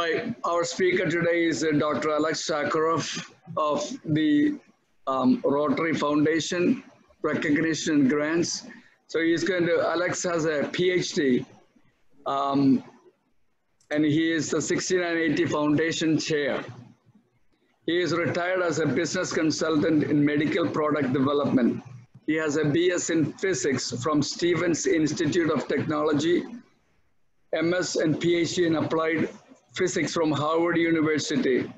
Hi, our speaker today is uh, Dr. Alex Sacharoff of the um, Rotary Foundation Recognition Grants. So he's going to, Alex has a PhD um, and he is the 6980 Foundation Chair. He is retired as a business consultant in medical product development. He has a BS in physics from Stevens Institute of Technology, MS and PhD in applied physics from Harvard University.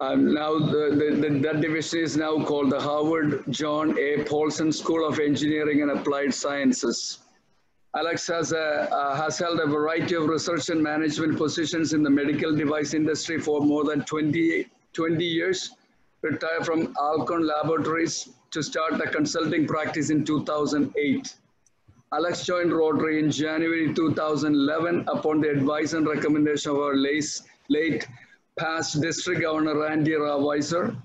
Um, now the, the, the, that division is now called the Harvard John A. Paulson School of Engineering and Applied Sciences. Alex has, a, uh, has held a variety of research and management positions in the medical device industry for more than 20, 20 years, retired from Alcon Laboratories to start a consulting practice in 2008. Alex joined Rotary in January 2011 upon the advice and recommendation of our late, late past District Governor Randy Rawiszer.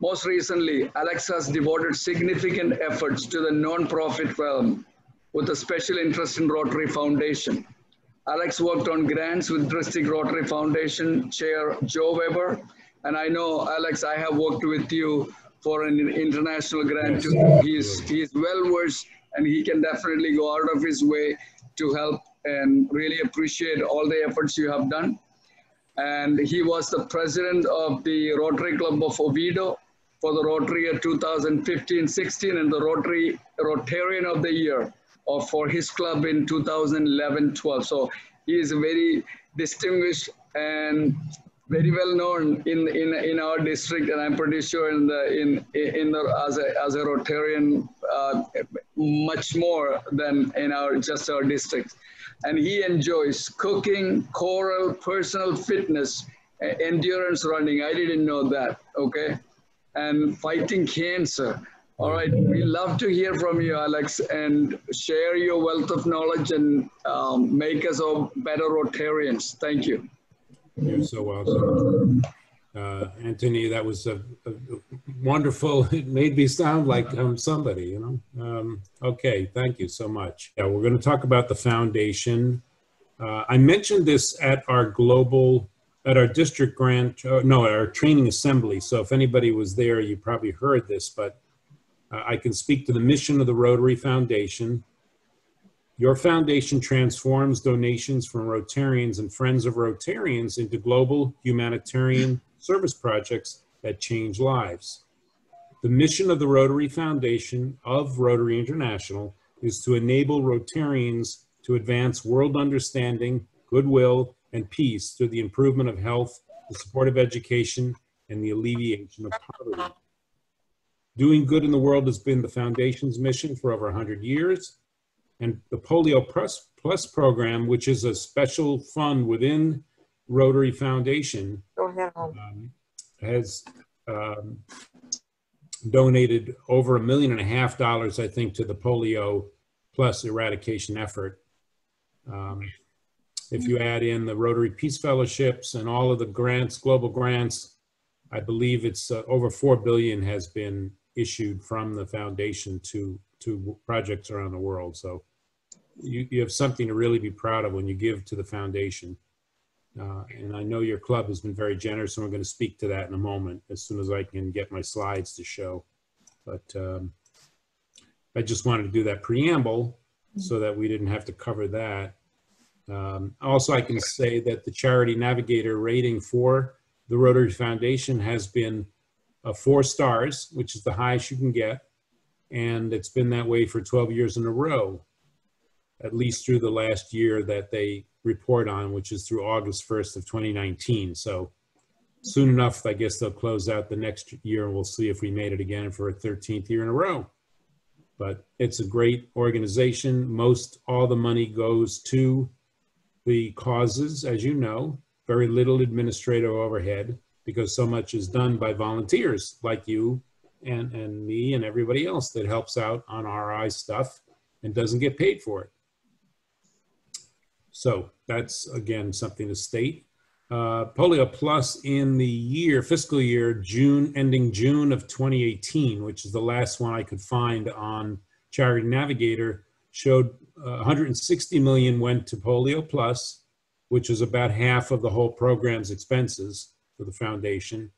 Most recently, Alex has devoted significant efforts to the non-profit realm with a special interest in Rotary Foundation. Alex worked on grants with District Rotary Foundation Chair Jo Weber. And I know, Alex, I have worked with you for an international grant too. He's, he's well versed and he can definitely go out of his way to help and really appreciate all the efforts you have done. And he was the president of the Rotary Club of Oviedo for the Rotary year 2015-16 and the Rotary Rotarian of the Year of, for his club in 2011-12. So he is very distinguished and very well known in, in, in our district, and I'm pretty sure in the in in the as a as a Rotarian, uh, much more than in our just our district. And he enjoys cooking, choral, personal fitness, endurance running. I didn't know that. Okay, and fighting cancer. All right, we love to hear from you, Alex, and share your wealth of knowledge and um, make us all better Rotarians. Thank you. You're so welcome. Uh, Anthony, that was a, a, wonderful. It made me sound like um, somebody, you know. Um, okay, thank you so much. Yeah, we're going to talk about the foundation. Uh, I mentioned this at our global, at our district grant, uh, no, at our training assembly. So if anybody was there, you probably heard this, but uh, I can speak to the mission of the Rotary Foundation. Your foundation transforms donations from Rotarians and Friends of Rotarians into global humanitarian service projects that change lives. The mission of the Rotary Foundation of Rotary International is to enable Rotarians to advance world understanding, goodwill, and peace through the improvement of health, the support of education, and the alleviation of poverty. Doing good in the world has been the Foundation's mission for over 100 years. And the Polio Plus, Plus program, which is a special fund within Rotary Foundation, um, has um, donated over a million and a half dollars, I think, to the Polio Plus eradication effort. Um, if you add in the Rotary Peace Fellowships and all of the grants, global grants, I believe it's uh, over 4 billion has been issued from the foundation to to projects around the world. So you, you have something to really be proud of when you give to the foundation. Uh, and I know your club has been very generous, and we're going to speak to that in a moment as soon as I can get my slides to show. But um, I just wanted to do that preamble so that we didn't have to cover that. Um, also, I can say that the Charity Navigator rating for the Rotary Foundation has been uh, four stars, which is the highest you can get. And it's been that way for 12 years in a row, at least through the last year that they report on, which is through August 1st of 2019. So soon enough, I guess they'll close out the next year and we'll see if we made it again for a 13th year in a row. But it's a great organization. Most all the money goes to the causes, as you know, very little administrative overhead because so much is done by volunteers like you and, and me and everybody else that helps out on RI stuff and doesn't get paid for it. So that's again something to state. Uh, Polio Plus in the year, fiscal year, June, ending June of 2018, which is the last one I could find on Charity Navigator, showed uh, 160 million went to Polio Plus, which is about half of the whole program's expenses for the foundation.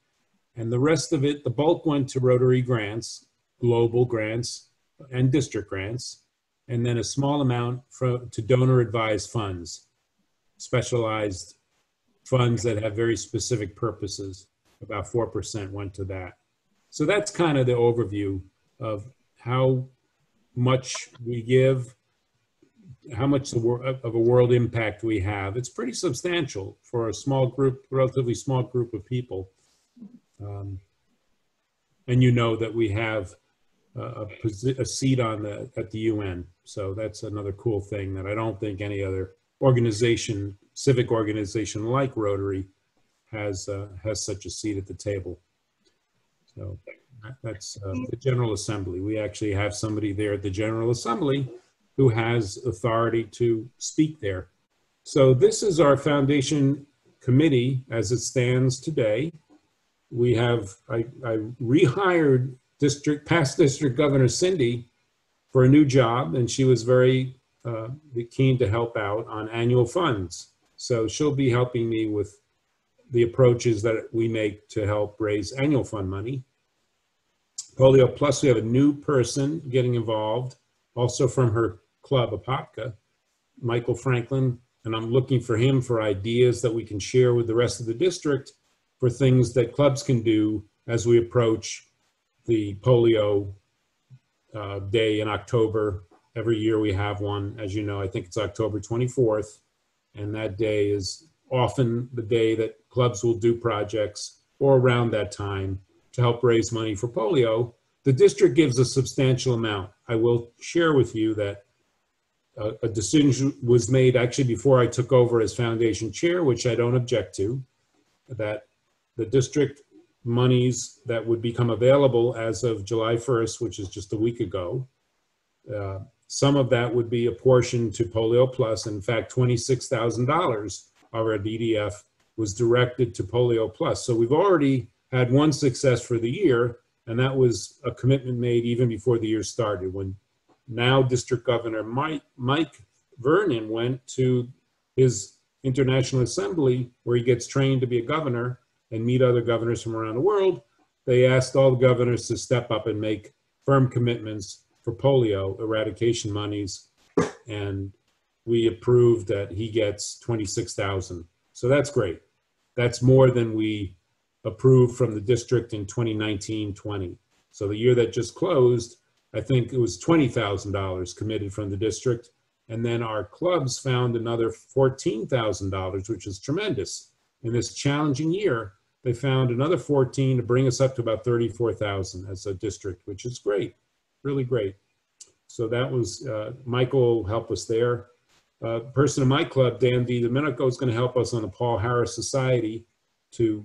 And the rest of it, the bulk went to Rotary grants, global grants, and district grants, and then a small amount to donor advised funds, specialized funds that have very specific purposes. About 4% went to that. So that's kind of the overview of how much we give, how much of a world impact we have. It's pretty substantial for a small group, relatively small group of people. Um, and you know that we have a, a, seat on the at the UN, so that's another cool thing that I don't think any other organization, civic organization like Rotary, has uh, has such a seat at the table. So that's uh, the General Assembly. We actually have somebody there at the General Assembly who has authority to speak there. So this is our foundation committee as it stands today. We have, I, I rehired district, past district governor Cindy for a new job and she was very uh, keen to help out on annual funds. So she'll be helping me with the approaches that we make to help raise annual fund money. Polio Plus, we have a new person getting involved, also from her club, Apopka, Michael Franklin, and I'm looking for him for ideas that we can share with the rest of the district for things that clubs can do as we approach the polio uh, day in October. Every year we have one, as you know, I think it's October 24th, and that day is often the day that clubs will do projects or around that time to help raise money for polio. The district gives a substantial amount. I will share with you that a, a decision was made actually before I took over as foundation chair, which I don't object to, that the district monies that would become available as of July 1st, which is just a week ago, uh, some of that would be apportioned to Polio Plus. In fact, $26,000 of our DDF was directed to Polio Plus. So we've already had one success for the year, and that was a commitment made even before the year started when now District Governor Mike, Mike Vernon went to his International Assembly where he gets trained to be a governor and meet other governors from around the world. They asked all the governors to step up and make firm commitments for polio eradication monies. And we approved that he gets 26,000. So that's great. That's more than we approved from the district in 2019-20. So the year that just closed, I think it was $20,000 committed from the district. And then our clubs found another $14,000, which is tremendous. In this challenging year, they found another 14 to bring us up to about 34,000 as a district, which is great, really great. So that was, uh, Michael helped us there. Uh, person in my club, Dan DiDomenico, is going to help us on the Paul Harris Society to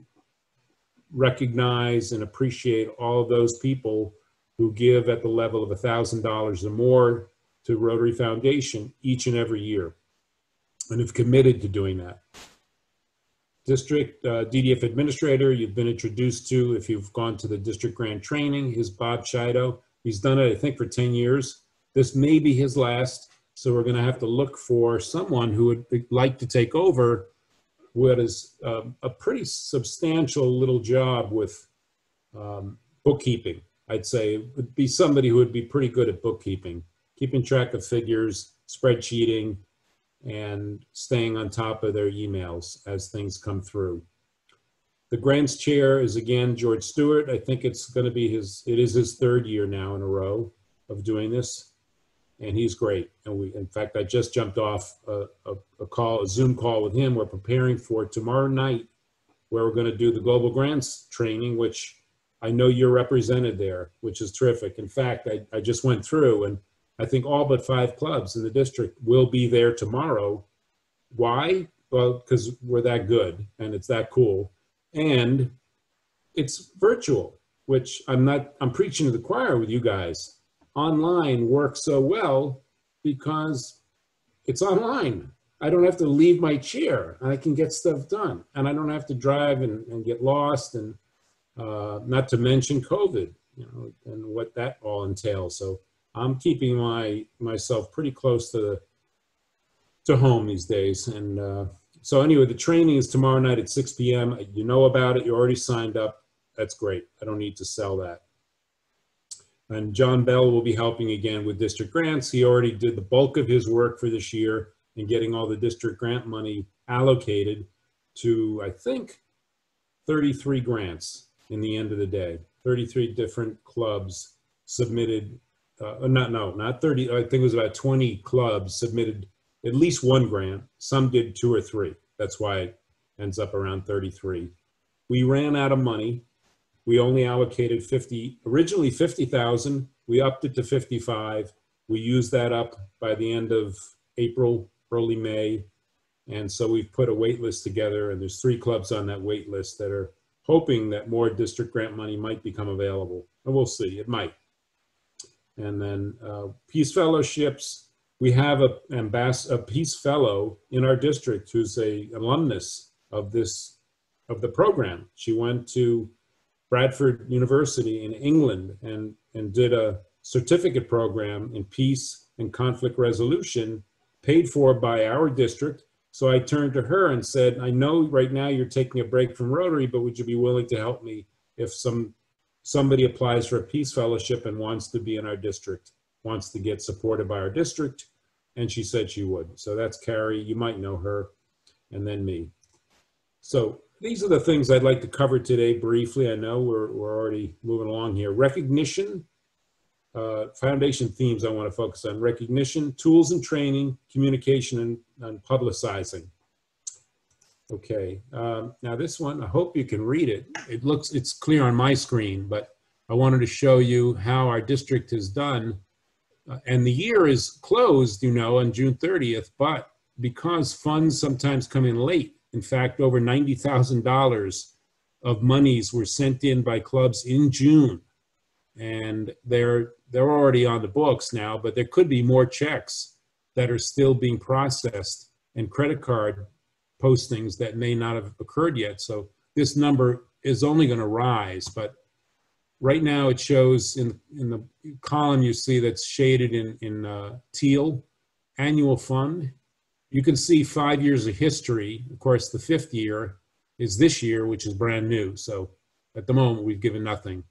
recognize and appreciate all of those people who give at the level of $1,000 or more to Rotary Foundation each and every year and have committed to doing that. District uh, DDF Administrator, you've been introduced to if you've gone to the district grant training, is Bob Chido. He's done it, I think, for 10 years. This may be his last, so we're going to have to look for someone who would like to take over what is um, a pretty substantial little job with um, bookkeeping. I'd say it would be somebody who would be pretty good at bookkeeping, keeping track of figures, spreadsheeting, and staying on top of their emails as things come through. The grants chair is again George Stewart. I think it's going to be his, it is his third year now in a row of doing this. And he's great. And we, in fact, I just jumped off a, a, a call, a Zoom call with him. We're preparing for tomorrow night where we're going to do the global grants training, which I know you're represented there, which is terrific. In fact, I, I just went through and I think all but five clubs in the district will be there tomorrow. Why? Well, because we're that good and it's that cool. And it's virtual, which I'm not, I'm preaching to the choir with you guys. Online works so well because it's online. I don't have to leave my chair. And I can get stuff done. And I don't have to drive and, and get lost and uh, not to mention COVID, you know, and what that all entails. So I'm keeping my myself pretty close to to home these days, and uh, so anyway, the training is tomorrow night at 6 p.m. You know about it. You already signed up. That's great. I don't need to sell that. And John Bell will be helping again with district grants. He already did the bulk of his work for this year in getting all the district grant money allocated to, I think, 33 grants in the end of the day. 33 different clubs submitted, uh, not, no, not 30, I think it was about 20 clubs submitted at least one grant. Some did two or three. That's why it ends up around 33. We ran out of money. We only allocated 50, originally 50,000. We upped it to 55. We used that up by the end of April, early May. And so we've put a wait list together and there's three clubs on that wait list that are hoping that more district grant money might become available. And we'll see, it might. And then uh, Peace Fellowships, we have a, a Peace Fellow in our district who's a alumnus of this, of the program. She went to Bradford University in England and, and did a certificate program in peace and conflict resolution paid for by our district. So I turned to her and said, I know right now you're taking a break from Rotary, but would you be willing to help me if some somebody applies for a peace fellowship and wants to be in our district, wants to get supported by our district? And she said she would. So that's Carrie. You might know her, and then me. So these are the things I'd like to cover today briefly. I know we're, we're already moving along here. Recognition, uh, foundation themes I want to focus on. Recognition, tools and training, communication, and, and publicizing. Okay, um, now this one, I hope you can read it. It looks, it's clear on my screen, but I wanted to show you how our district has done. Uh, and the year is closed, you know, on June 30th, but because funds sometimes come in late, in fact, over $90,000 of monies were sent in by clubs in June. And they're, they're already on the books now, but there could be more checks that are still being processed and credit card postings that may not have occurred yet. So this number is only going to rise, but right now it shows in, in the column you see that's shaded in, in uh, teal, annual fund. You can see five years of history. Of course, the fifth year is this year, which is brand new. So at the moment, we've given nothing.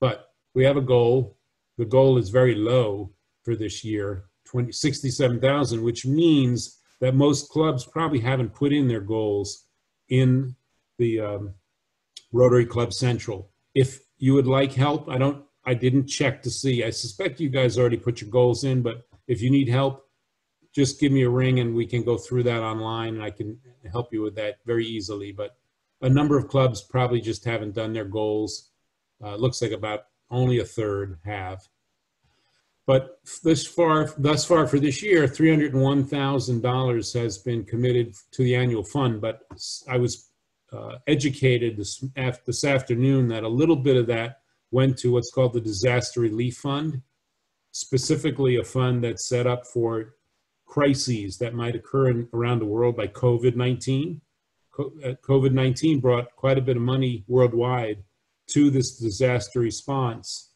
But we have a goal. The goal is very low for this year, 20, 67,000, which means that most clubs probably haven't put in their goals in the um, Rotary Club Central. If you would like help, I don't, I didn't check to see. I suspect you guys already put your goals in, but if you need help, just give me a ring and we can go through that online and I can help you with that very easily. But a number of clubs probably just haven't done their goals. Uh, looks like about only a third have. But this far, thus far for this year, $301,000 has been committed to the annual fund. But I was uh, educated this, this afternoon that a little bit of that went to what's called the Disaster Relief Fund, specifically a fund that's set up for crises that might occur in, around the world by COVID-19. COVID-19 uh, brought quite a bit of money worldwide to this disaster response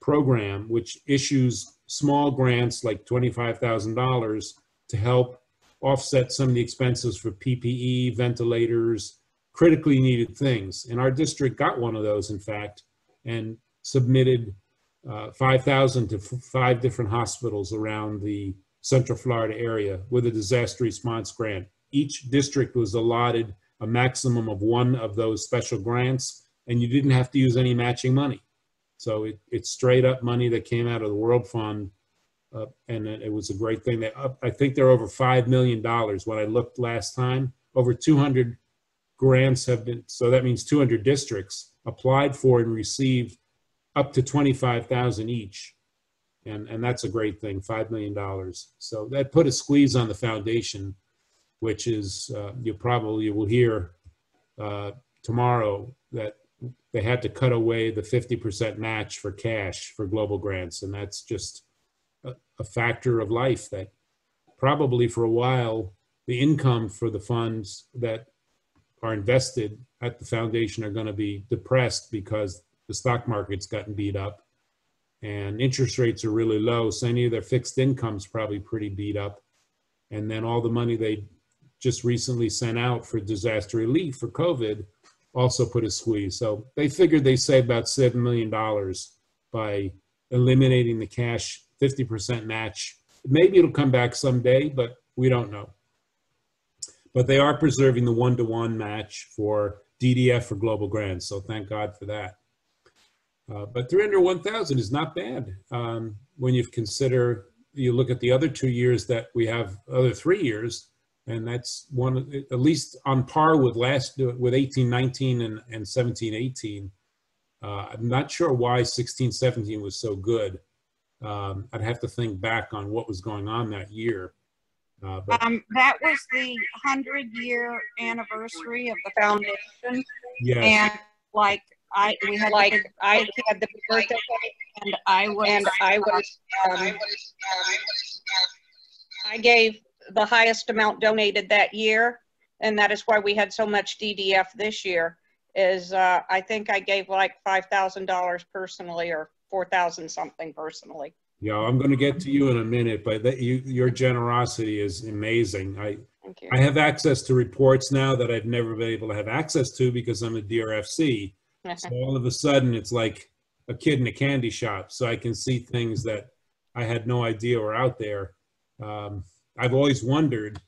program, which issues small grants like $25,000 to help offset some of the expenses for PPE, ventilators, critically needed things. And our district got one of those, in fact, and submitted uh, 5,000 to five different hospitals around the Central Florida area with a disaster response grant. Each district was allotted a maximum of one of those special grants, and you didn't have to use any matching money. So it, it's straight up money that came out of the World Fund. Uh, and it, it, was a great thing. That uh, I think they're over $5 million. When I looked last time, over 200 grants have been, so that means 200 districts applied for and received up to 25,000 each. And, and that's a great thing, $5 million. So that put a squeeze on the foundation, which is, uh, you probably will hear uh, tomorrow that they had to cut away the 50% match for cash for global grants. And that's just a, a factor of life that probably for a while, the income for the funds that are invested at the foundation are going to be depressed because the stock market's gotten beat up and interest rates are really low. So any of their fixed income's probably pretty beat up. And then all the money they just recently sent out for disaster relief for COVID also put a squeeze. So they figured they saved about $7 million by eliminating the cash 50% match. Maybe it'll come back someday, but we don't know. But they are preserving the one to one match for DDF for global grants. So thank God for that. Uh, but 300 1,000 is not bad um, when you consider you look at the other two years that we have, other three years, and that's one at least on par with last with 18, 19, and, and 17, 18. Uh, I'm not sure why 16, 17 was so good. Um, I'd have to think back on what was going on that year. Uh, but, um, that was the hundred year anniversary of the foundation. Yes. And like I, we had like I had the birthday, and I was and I was um, I gave the highest amount donated that year, and that is why we had so much DDF this year. Is uh, I think I gave like five thousand dollars personally, or four thousand something personally. Yeah, I'm going to get to you in a minute, but that you, your generosity is amazing. I Thank you. I have access to reports now that I've never been able to have access to because I'm a DRFC. so all of a sudden, it's like a kid in a candy shop. So I can see things that I had no idea were out there. Um, I've always wondered.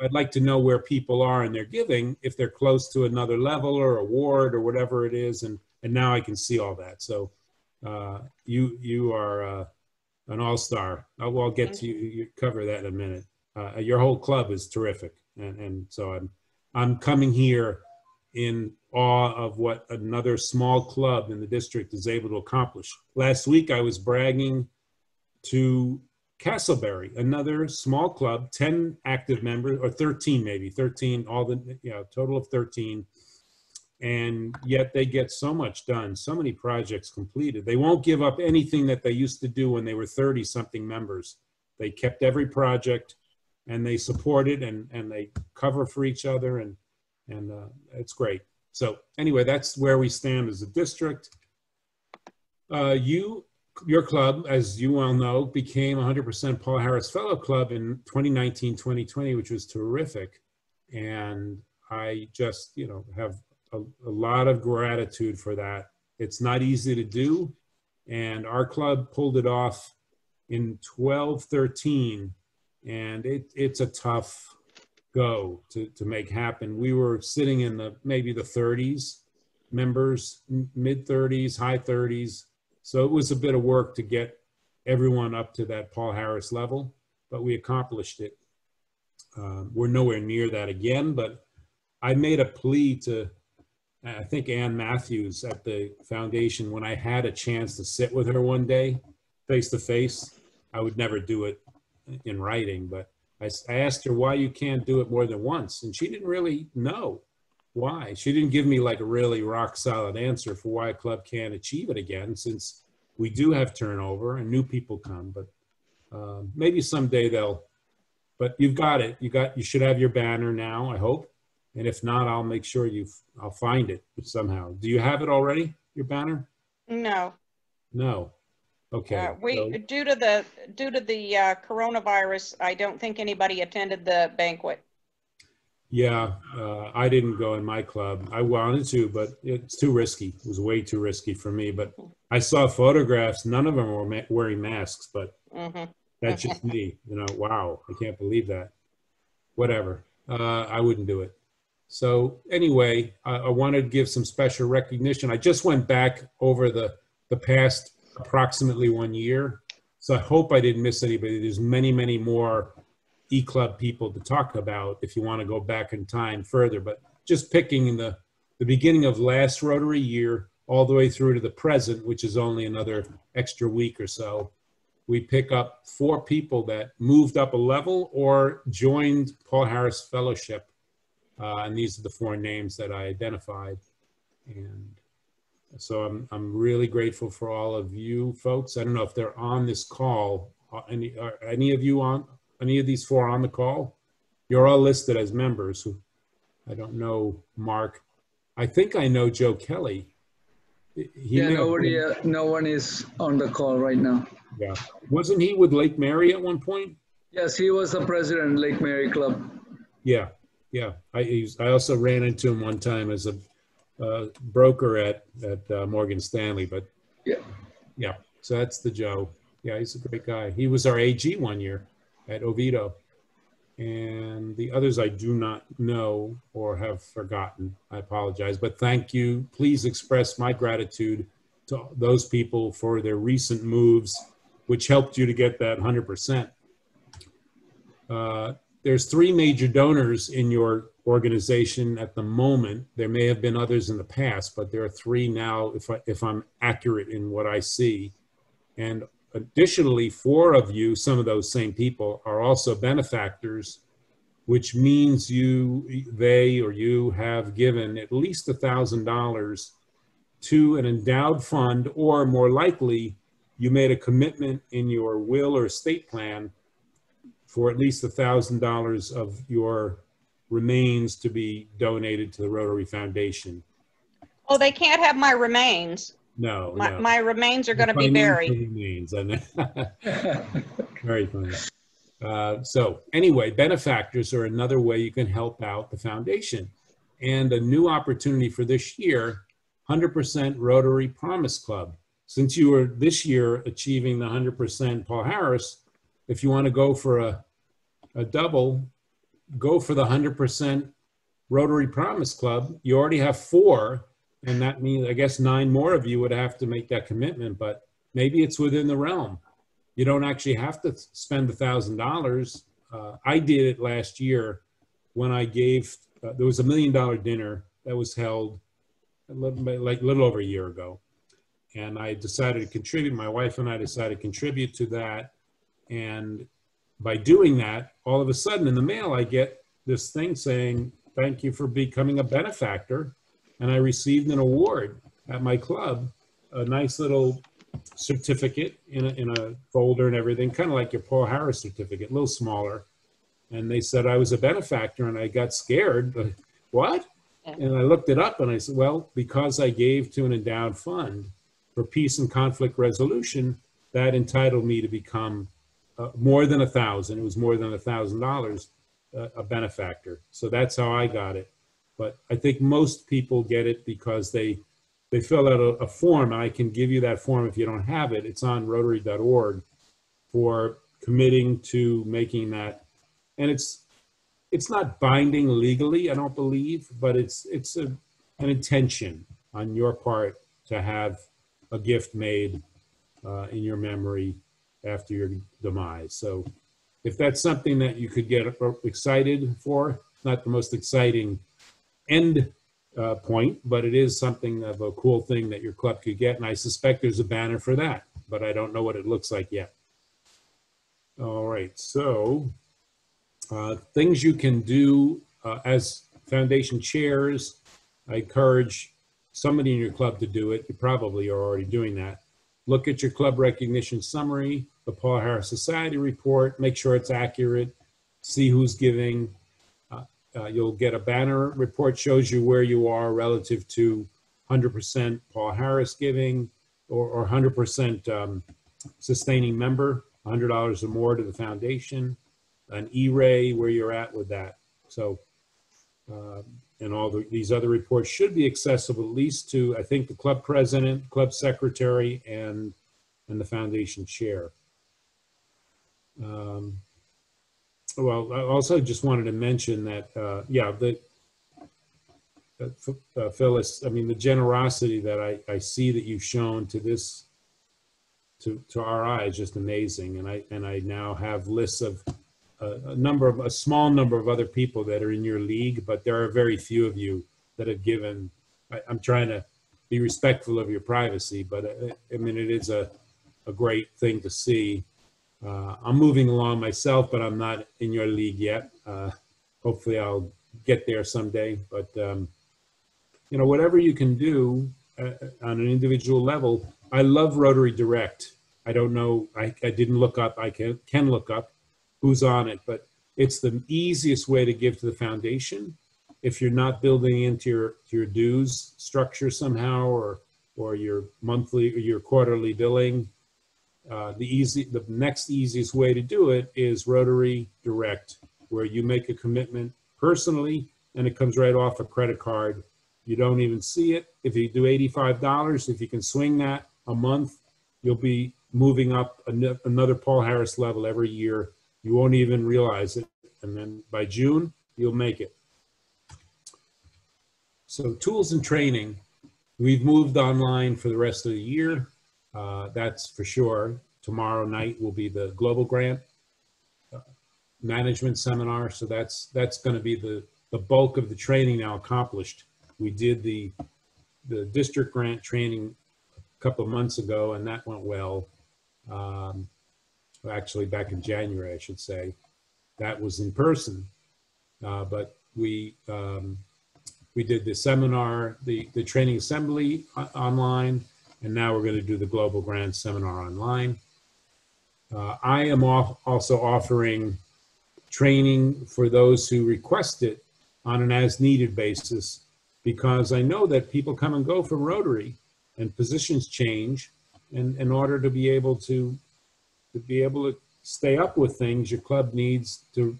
I'd like to know where people are in their giving, if they're close to another level or award or whatever it is, and and now I can see all that. So uh, you you are uh, an all star. I'll, I'll get to you, you cover that in a minute. Uh, your whole club is terrific, and and so I'm I'm coming here in awe of what another small club in the district is able to accomplish. Last week I was bragging to Casselberry, another small club, 10 active members, or 13 maybe, 13, all the, you know, total of 13. And yet they get so much done, so many projects completed. They won't give up anything that they used to do when they were 30 something members. They kept every project and they support it and, and they cover for each other and, and uh, it's great. So anyway, that's where we stand as a district. Uh, you your club, as you well know, became 100% Paul Harris Fellow Club in 2019, 2020, which was terrific. And I just, you know, have a, a, lot of gratitude for that. It's not easy to do. And our club pulled it off in 12, 13. And it, it's a tough go to, to make happen. We were sitting in the maybe the 30s members, mid 30s, high 30s so it was a bit of work to get everyone up to that Paul Harris level, but we accomplished it. Uh, we're nowhere near that again, but I made a plea to, I think Ann Matthews at the foundation, when I had a chance to sit with her one day, face to face, I would never do it in writing, but I, I asked her why you can't do it more than once, and she didn't really know why. She didn't give me like a really rock solid answer for why a club can't achieve it again, since we do have turnover and new people come. But uh, maybe someday they'll. But you've got it. You got. You should have your banner now. I hope. And if not, I'll make sure you. I'll find it somehow. Do you have it already? Your banner? No. No. Okay. Uh, we so, due to the due to the uh, coronavirus, I don't think anybody attended the banquet. Yeah, uh, I didn't go in my club. I wanted to, but it's too risky. It was way too risky for me. But I saw photographs. None of them were ma- wearing masks, but mm-hmm. that's just me. You know, wow, I can't believe that. Whatever. Uh, I wouldn't do it. So anyway, I, I wanted to give some special recognition. I just went back over the the past approximately one year, so I hope I didn't miss anybody. There's many, many more e-club people to talk about if you want to go back in time further. But just picking the, the beginning of last Rotary year all the way through to the present, which is only another extra week or so, we pick up four people that moved up a level or joined Paul Harris Fellowship. Uh, and these are the four names that I identified. And so I'm, I'm really grateful for all of you folks. I don't know if they're on this call. Uh, any, are any of you on, any of these four on the call? You're all listed as members. I don't know, Mark. I think I know Joe Kelly. He yeah, nobody, uh, no one is on the call right now. Yeah. Wasn't he with Lake Mary at one point? Yes, he was the president of Lake Mary Club. Yeah. Yeah, I, I also ran into him one time as a uh, broker at, at uh, Morgan Stanley, but Yeah. yeah, so that's the Joe. Yeah, he's a great guy. He was our AG one year at Oviedo. And the others I do not know or have forgotten. I apologize, but thank you. Please express my gratitude to those people for their recent moves, which helped you to get that 100%. Uh, there's three major donors in your organization at the moment. There may have been others in the past, but there are three now, if, I, if I'm accurate in what I see. And additionally, four of you, some of those same people, are also benefactors, which means you, they or you have given at least a thousand dollars to an endowed fund, or more likely, you made a commitment in your will or estate plan for at least a thousand dollars of your remains to be donated to the Rotary Foundation. Oh, they can't have my remains. No, My, no. my remains are going to be buried. Remains, I know. Very funny. Uh, so anyway, benefactors are another way you can help out the foundation. And a new opportunity for this year, 100% Rotary Promise Club. Since you are this year achieving the 100% Paul Harris, if you want to go for a, a double, go for the 100% Rotary Promise Club. You already have four, and that means, I guess, nine more of you would have to make that commitment, but maybe it's within the realm. You don't actually have to spend a thousand dollars. Uh, I did it last year when I gave, uh, there was a million dollar dinner that was held like a little over a year ago. And I decided to contribute, my wife and I decided to contribute to that. And by doing that, all of a sudden in the mail, I get this thing saying, thank you for becoming a benefactor. And I received an award at my club, a nice little certificate in a, in a folder and everything, kind of like your Paul Harris certificate, a little smaller. And they said I was a benefactor and I got scared. Like, what? And I looked it up and I said, well, because I gave to an endowed fund for peace and conflict resolution, that entitled me to become uh, more than a thousand. It was more than a thousand dollars uh, a benefactor. So that's how I got it. But I think most people get it because they they fill out a, a form. And I can give you that form if you don't have it. It's on Rotary.org for committing to making that. And it's it's not binding legally, I don't believe, but it's it's a, an intention on your part to have a gift made uh, in your memory after your demise. So if that's something that you could get excited for, not the most exciting end uh, point, but it is something of a cool thing that your club could get. And I suspect there's a banner for that, but I don't know what it looks like yet. All right, so uh, things you can do uh, as foundation chairs. I encourage somebody in your club to do it. You probably are already doing that. Look at your club recognition summary, the Paul Harris Society report, make sure it's accurate, see who's giving. Uh, you'll get a banner report shows you where you are relative to 100% Paul Harris giving or, or 100% um, sustaining member, $100 or more to the foundation, an EREY where you're at with that. So, uh, and all the, these other reports should be accessible at least to, I think, the club president, club secretary, and, and the foundation chair. Um, well, I also just wanted to mention that, uh, yeah, the, uh, uh, Phyllis, I mean, the generosity that I, I see that you've shown to this, to, to RI is just amazing. And I, and I now have lists of a, a number of, a small number of other people that are in your league, but there are very few of you that have given, I, I'm trying to be respectful of your privacy, but uh, I mean, it is a, a great thing to see. Uh, I'm moving along myself, but I'm not in your league yet. Uh, hopefully I'll get there someday, but, um, you know, whatever you can do uh, on an individual level. I love Rotary Direct. I don't know, I, I didn't look up, I can, can look up who's on it, but it's the easiest way to give to the foundation. If you're not building into your, your dues structure somehow, or, or your monthly or your quarterly billing, uh, the easy, the next easiest way to do it is Rotary Direct, where you make a commitment personally, and it comes right off a credit card. You don't even see it. If you do $85, if you can swing that a month, you'll be moving up ano- another Paul Harris level every year. You won't even realize it. And then by June, you'll make it. So tools and training, we've moved online for the rest of the year. Uh, That's for sure. Tomorrow night will be the global grant uh, management seminar. So that's, that's going to be the, the bulk of the training now accomplished. We did the, the district grant training a couple of months ago and that went well. Um, Actually, back in January, I should say. That was in person. Uh, But we, um, we did the seminar, the, the training assembly online, and now we're going to do the global grant seminar online. Uh, I am off, also offering training for those who request it on an as-needed basis because I know that people come and go from Rotary and positions change. And in order to be able to, to be able to stay up with things, your club needs to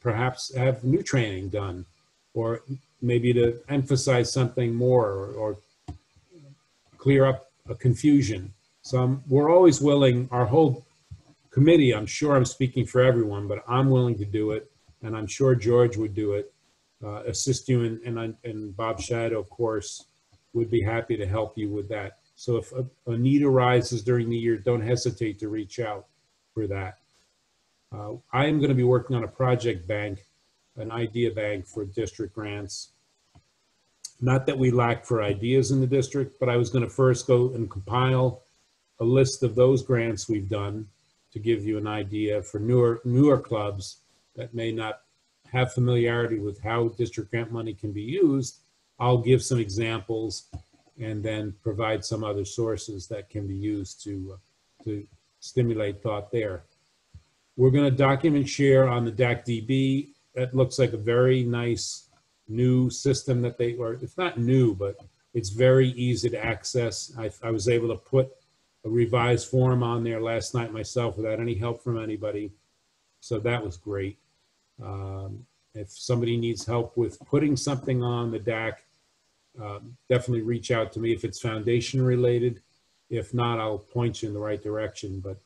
perhaps have new training done or maybe to emphasize something more or, or clear up a confusion. So I'm, we're always willing, our whole committee, I'm sure I'm speaking for everyone, but I'm willing to do it. And I'm sure George would do it, uh, assist you and, and, and Bob Shadow, of course, would be happy to help you with that. So if a, a need arises during the year, don't hesitate to reach out for that. Uh, I am going to be working on a project bank, an idea bank for district grants. Not that we lack for ideas in the district, but I was going to first go and compile a list of those grants we've done to give you an idea for newer, newer clubs that may not have familiarity with how district grant money can be used. I'll give some examples and then provide some other sources that can be used to, uh, to stimulate thought there. We're going to document share on the DACDB. That looks like a very nice new system that they, or it's not new, but it's very easy to access. I, I was able to put a revised form on there last night myself without any help from anybody. So that was great. Um, if somebody needs help with putting something on the DAC, um, definitely reach out to me if it's foundation related. If not, I'll point you in the right direction. But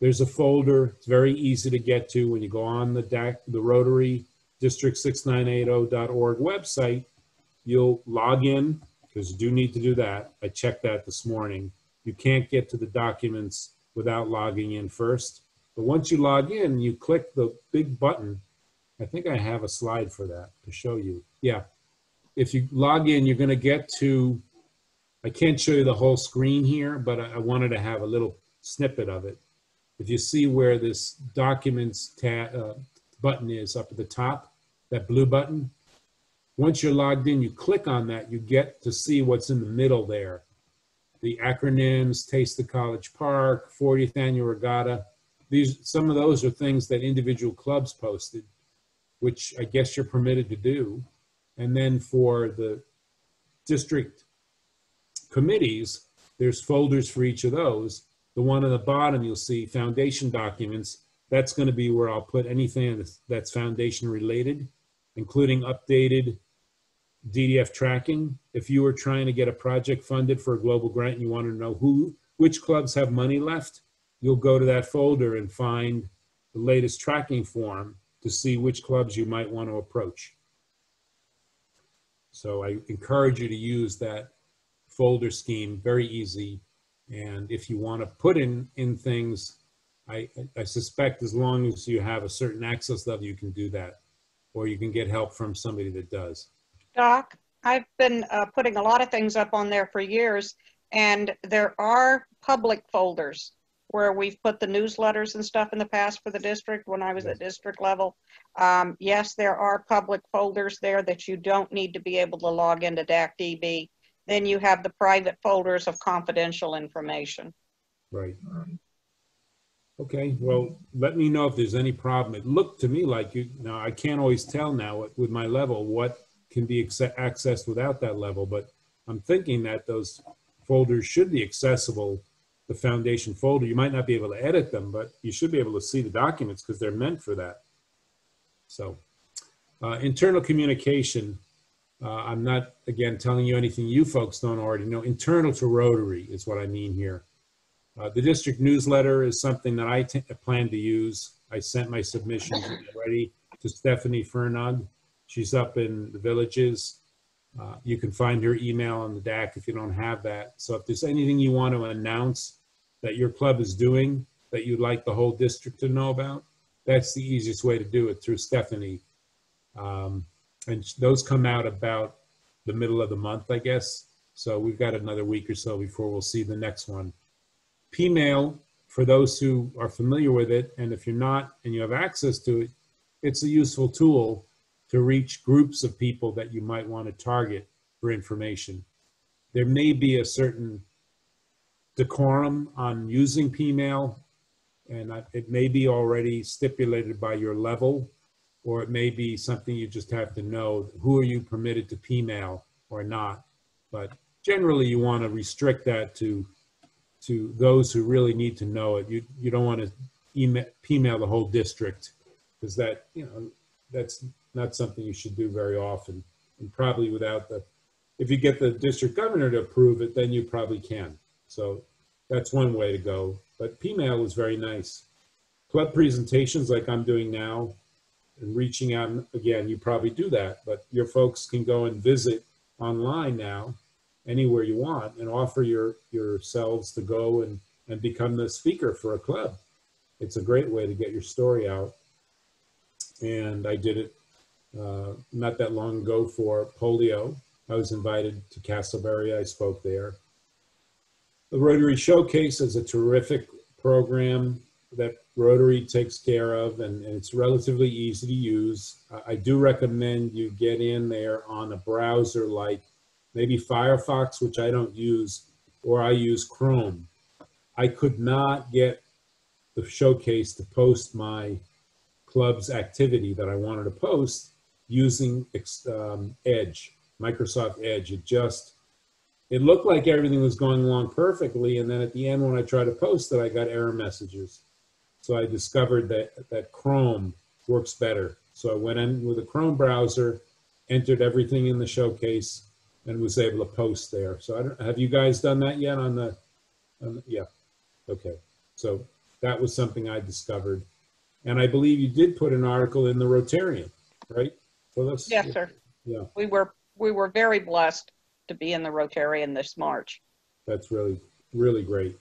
there's a folder. It's very easy to get to when you go on the DAC, the Rotary District 6980.org website. You'll log in because you do need to do that. I checked that this morning. You can't get to the documents without logging in first. But once you log in, you click the big button. I think I have a slide for that to show you. Yeah. If you log in, you're going to get to, I can't show you the whole screen here, but I I wanted to have a little snippet of it. If you see where this documents uh, button is up at the top, that blue button, once you're logged in, you click on that, you get to see what's in the middle there. The acronyms, Taste the College Park, 40th Annual Regatta. These, some of those are things that individual clubs posted, which I guess you're permitted to do. And then for the district committees, there's folders for each of those. The one on the bottom, you'll see foundation documents. That's going to be where I'll put anything that's- that's foundation related, including updated DDF tracking. If you were trying to get a project funded for a global grant and you want to know who, which clubs have money left, you'll go to that folder and find the latest tracking form to see which clubs you might want to approach. So I encourage you to use that folder scheme, very easy. And if you want to put in, in things, I, I suspect as long as you have a certain access level, you can do that. Or you can get help from somebody that does. Doc, I've been uh, putting a lot of things up on there for years, and there are public folders where we've put the newsletters and stuff in the past for the district when I was at district level. Um, yes, there are public folders there that you don't need to be able to log into DACDB. Then you have the private folders of confidential information. Right. Okay, well, let me know if there's any problem. It looked to me like you, now I can't always tell now with my level what can be accessed without that level, but I'm thinking that those folders should be accessible, the foundation folder. You might not be able to edit them, but you should be able to see the documents because they're meant for that. So, Uh, internal communication. Uh, I'm not, again, telling you anything you folks don't already know. Internal to Rotary is what I mean here. Uh, the district newsletter is something that I plan to use. I sent my submissions already to Stephanie Fernand. She's up in the villages. Uh, you can find her email on the DAC if you don't have that. So if there's anything you want to announce that your club is doing that you'd like the whole district to know about, that's the easiest way to do it through Stephanie. Um, and those come out about the middle of the month, I guess. So we've got another week or so before we'll see the next one. P-mail, for those who are familiar with it, and if you're not and you have access to it, it's a useful tool to reach groups of people that you might want to target for information. There may be a certain decorum on using P-mail, and it may be already stipulated by your level, or it may be something you just have to know, who are you permitted to P-mail or not? But generally, you want to restrict that to, to those who really need to know it. You, you don't want to email, P-mail the whole district, because that, you know, that's not something you should do very often. And probably without the, if you get the district governor to approve it, then you probably can. So that's one way to go. But P-mail is very nice. Club presentations like I'm doing now and reaching out, again, you probably do that, but your folks can go and visit online now anywhere you want and offer your yourselves to go and, and become the speaker for a club. It's a great way to get your story out. And I did it uh, not that long ago for polio. I was invited to Casselberry. I spoke there. The Rotary Showcase is a terrific program that Rotary takes care of, and, and it's relatively easy to use. I, I do recommend you get in there on a browser like maybe Firefox, which I don't use, or I use Chrome. I could not get the showcase to post my club's activity that I wanted to post using um, Edge, Microsoft Edge. It just, it looked like everything was going along perfectly. And then at the end, when I tried to post it, I got error messages. So I discovered that, that Chrome works better. So I went in with a Chrome browser, entered everything in the showcase, and was able to post there. So I don't, have you guys done that yet on the, on the, yeah, okay. So that was something I discovered. And I believe you did put an article in the Rotarian, right? Phyllis? Yes, sir. Yeah, We were, we were very blessed to be in the Rotarian this March. that's really, really great.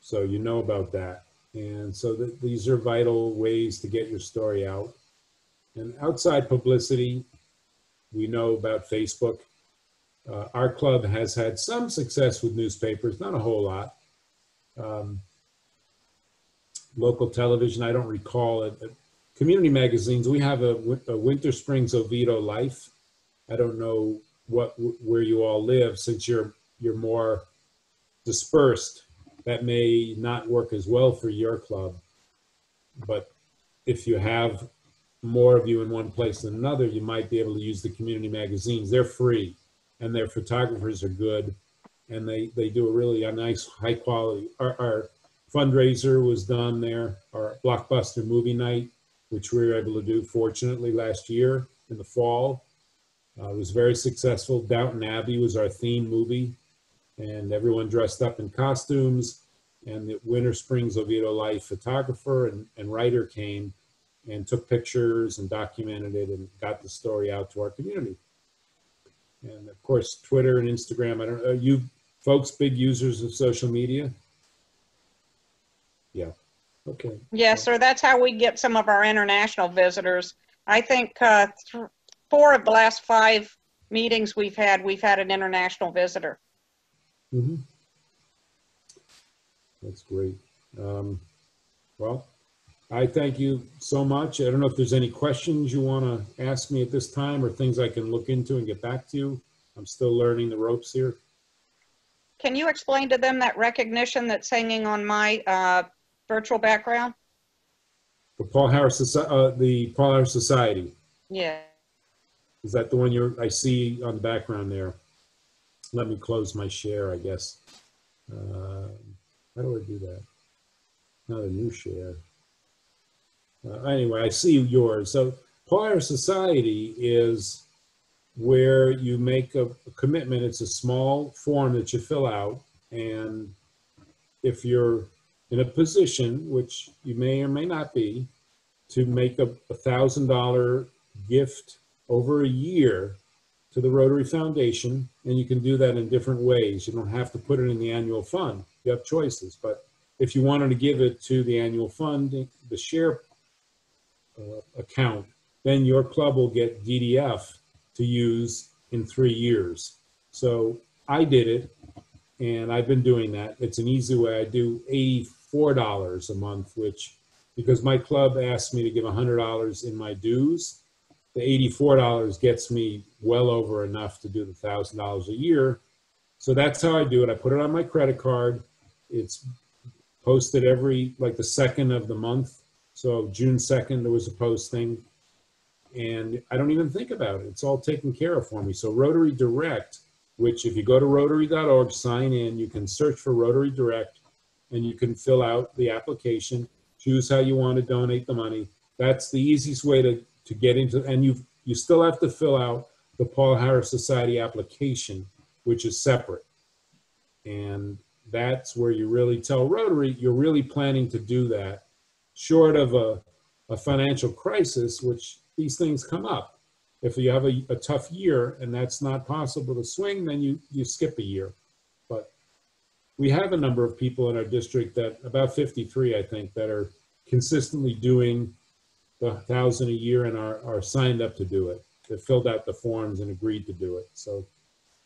So you know about that. And so th- these are vital ways to get your story out. And outside publicity, we know about Facebook. Uh, our club has had some success with newspapers, not a whole lot. Um, local television, I don't recall it. Community magazines, we have a, a Winter Springs Oviedo Life. I don't know what where you all live since you're you're more dispersed. That may not work as well for your club, but if you have more of you in one place than another, you might be able to use the community magazines. They're free, and their photographers are good, and they they do a really a nice high quality. Our, our fundraiser was done there. Our blockbuster movie night, which we were able to do fortunately last year in the fall, uh, was very successful. Downton Abbey was our theme movie, and everyone dressed up in costumes. And the Winter Springs Oviedo Life photographer and, and writer came and took pictures and documented it and got the story out to our community. And of course, Twitter and Instagram. I don't know. You folks, big users of social media? Yeah. Okay. Yes, sir. That's how we get some of our international visitors. I think uh, th- four of the last five meetings we've had, we've had an international visitor. hmm That's great. Um, well, I thank you so much. I don't know if there's any questions you want to ask me at this time or things I can look into and get back to you. I'm still learning the ropes here. Can you explain to them that recognition that's hanging on my uh, virtual background? The Paul Harris, Soci- uh, the Paul Harris Society. Yeah. Is that the one you're, I see on the background there? Let me close my share, I guess. Uh, How do I do that? Not a new share. Uh, Anyway, I see yours. So Harris Society is where you make a a commitment. It's a small form that you fill out. And if you're in a position, which you may or may not be, to make a a thousand dollar gift over a year to the Rotary Foundation, and you can do that in different ways. You don't have to put it in the annual fund. You have choices, but if you wanted to give it to the annual fund, the share uh, account, then your club will get DDF to use in three years. So I did it, and I've been doing that. It's an easy way. I do eighty-four dollars a month, which because my club asked me to give hundred dollars in my dues, the eighty-four dollars gets me well over enough to do the thousand dollars a year. So that's how I do it. I put it on my credit card. It's posted every like the second of the month. So June second there was a posting, and I don't even think about it. It's all taken care of for me. So Rotary Direct, which if you go to Rotary.org, sign in. You can search for Rotary Direct, and you can fill out the application. Choose how you want to donate the money. That's the easiest way to to get into. And you you still have to fill out the Paul Harris Society application, which is separate. And that's where you really tell Rotary you're really planning to do that, short of a, a financial crisis, which these things come up. If you have a, a tough year and that's not possible to swing, then you, you skip a year. But we have a number of people in our district that, about 53, I think, that are consistently doing the thousand a year and are, are signed up to do it. They filled out the forms and agreed to do it. So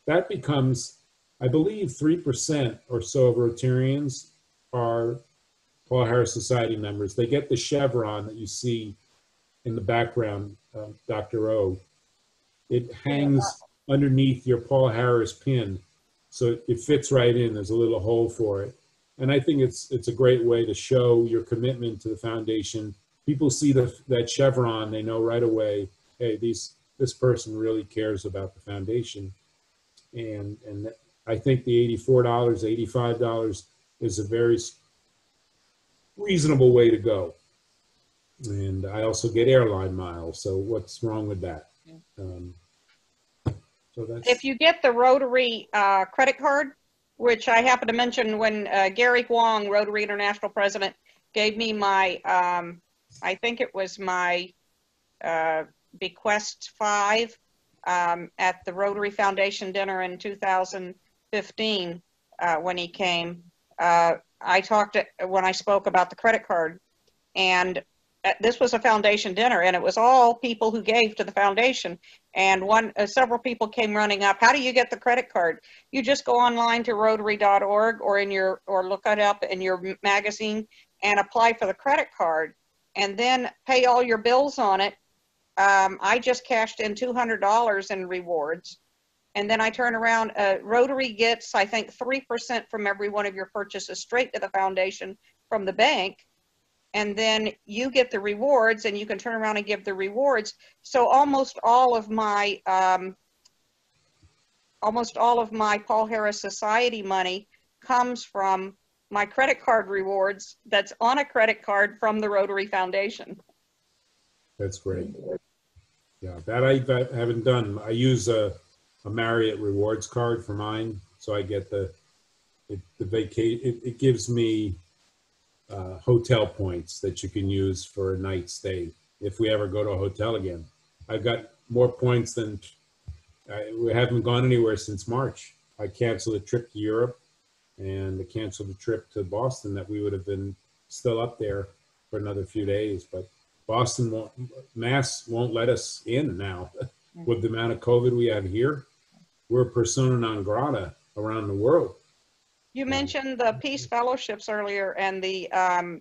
that becomes I believe 3% or so of Rotarians are Paul Harris Society members. They get the chevron that you see in the background, uh, Dr. O. It hangs underneath your Paul Harris pin, so it fits right in. There's a little hole for it. And I think it's it's a great way to show your commitment to the foundation. People see the, that chevron, they know right away, hey, these this person really cares about the foundation. And and I think the $84, $85 is a very reasonable way to go. And I also get airline miles, so what's wrong with that? Um, so that's If you get the Rotary uh, credit card, which I happen to mention when uh, Gary Huang, Rotary International President, gave me my, um, I think it was my uh, bequest five um, at the Rotary Foundation dinner in 2015 uh, when he came. I talked when I spoke about the credit card, and uh, this was a foundation dinner, and it was all people who gave to the foundation. And one, uh, several people came running up. How do you get the credit card? You just go online to Rotary.org or in your or look it up in your magazine and apply for the credit card, and then pay all your bills on it. Um, I just cashed in two hundred dollars in rewards, and then I turn around. Uh, Rotary gets, I think, three percent from every one of your purchases straight to the foundation from the bank and then you get the rewards and you can turn around and give the rewards so almost all of my um, almost all of my paul harris society money comes from my credit card rewards that's on a credit card from the rotary foundation That's great. Yeah, that I haven't done. I use a, a Marriott rewards card for mine, so I get the it, the vacate. It, it gives me uh, hotel points that you can use for a night stay if we ever go to a hotel again. I've got more points than I, we haven't gone anywhere since March. I canceled a trip to Europe and I canceled a trip to Boston that we would have been still up there for another few days, but Boston won't, Mass won't let us in now with the amount of COVID we have here. We're persona non grata around the world. you mentioned the peace fellowships earlier and the um,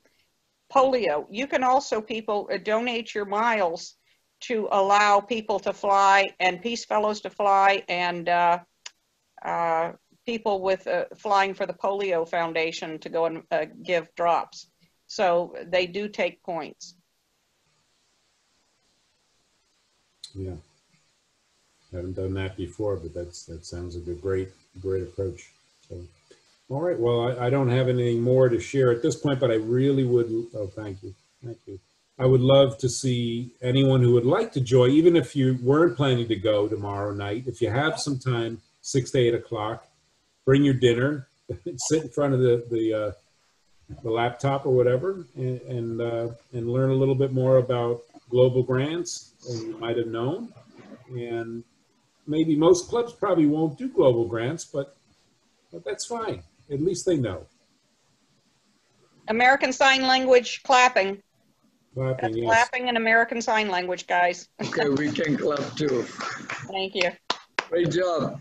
polio you can also people uh, donate your miles to allow people to fly and peace fellows to fly and uh, uh, people with uh, flying for the polio foundation to go and uh, give drops so they do take points Yeah. Haven't done that before, but that's, that sounds like a great, great approach. So, all right, well, I, I don't have anything more to share at this point, but I really would, oh, thank you, thank you. I would love to see anyone who would like to join, even if you weren't planning to go tomorrow night, if you have some time, six to eight o'clock, bring your dinner, sit in front of the, the, uh, the laptop or whatever and, and, uh, and learn a little bit more about global grants than you might have known. And maybe most clubs probably won't do global grants, but, but that's fine. At least they know. American Sign Language clapping. Clapping, That's yes. clapping and American Sign Language, guys. Okay, we can clap too. Thank you. Great job.